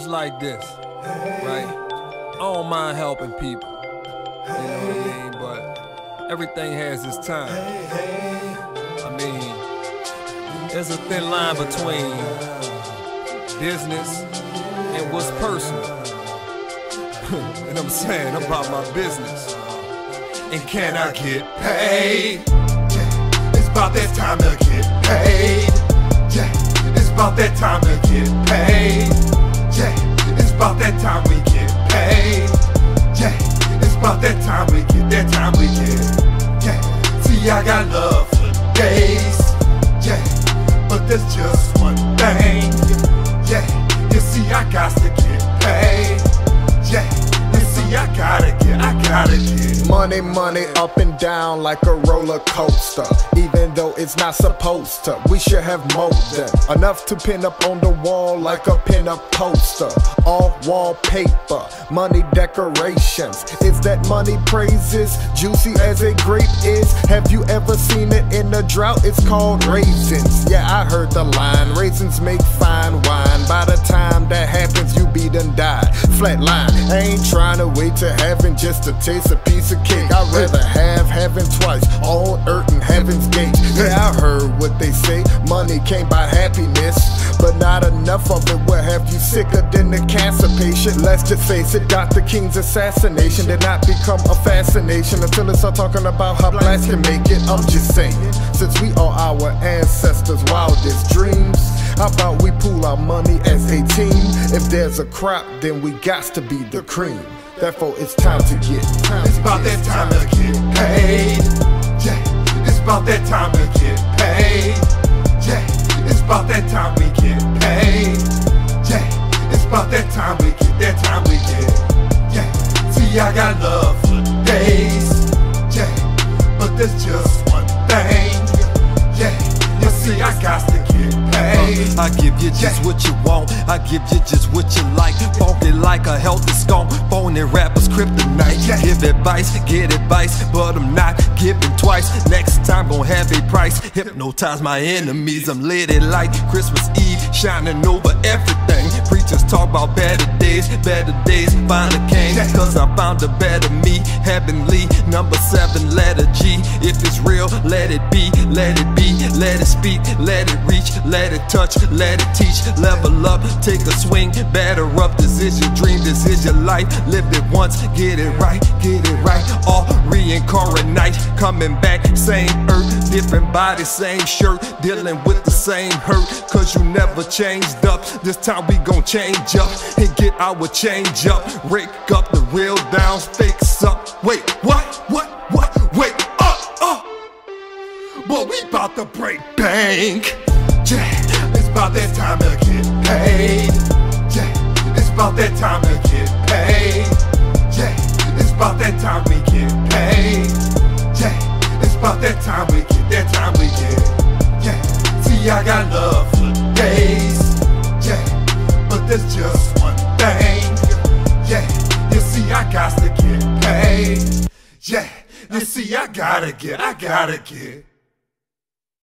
it's like this, right? I don't mind helping people, you know what I mean? But everything has its time. I mean, there's a thin line between business and what's personal. and I'm saying about my business. And can I get paid? It's about that time to get paid. Yeah, it's about that time to get paid. Yeah, it's about that time we get paid. Yeah, it's about that time we get that time we get. Yeah, see I got love for days. Yeah, but there's just one thing. Yeah, you see I got to get paid. Yeah, I gotta get, I gotta get. Money, money, up and down like a roller coaster. Even though it's not supposed to, we should have more than enough to pin up on the wall like a pin up poster. All wallpaper, money decorations. Is that money praises? Juicy as a grape is. Have you ever seen it in a drought? It's called raisins. Yeah, I heard the line. Raisins make fine wine. By the time that happens, you be done died. Flat line. I ain't trying to wait to heaven just to taste a piece of cake. I'd rather have heaven twice on earth and heaven's gate. Yeah, I heard what they say. Money came by happiness, but not enough of it will have you sicker than a cancer patient. Let's just face it, Dr. King's assassination did not become a fascination until they start talking about how blacks can make it. I'm just saying, since we are our ancestors' wildest dreams. How about we pool our money as a team? If there's a crop, then we got to be the cream. Therefore, it's time to get. It's about that time to get paid. Yeah, it's about that time to get paid. Yeah, it's about that time we get paid. Yeah, it's about that time we get that time we get. Yeah, see I got love for days. Yeah, but there's just I give you just what you want. I give you just what you like. Funky like a healthy skunk. Phony rappers kryptonite. Give advice, get advice, but I'm not giving twice. Next time gon' have a price. Hypnotize my enemies. I'm lit it like Christmas Eve, shining over everything. Preachers talk about better days, better days finally came. Cause I found a better me, heavenly. Number seven, letter G. If it's real, let it be, let it be, let it speak, let it reach, let it touch, let it teach. Level up, take a swing, batter up. This is your dream, this is your life. Live it once, get it right, get it right. All reincarnate, coming back, same earth, different body, same shirt, dealing with the same hurt. Cause you never changed up. This time we gon' change up and get our change up. Rake up the real down, fakes up. Wait, time we get that time we get. Yeah, see I got love for days. Yeah, but there's just one thing. Yeah, you see I got to get paid. Yeah, you see I gotta get, I gotta get.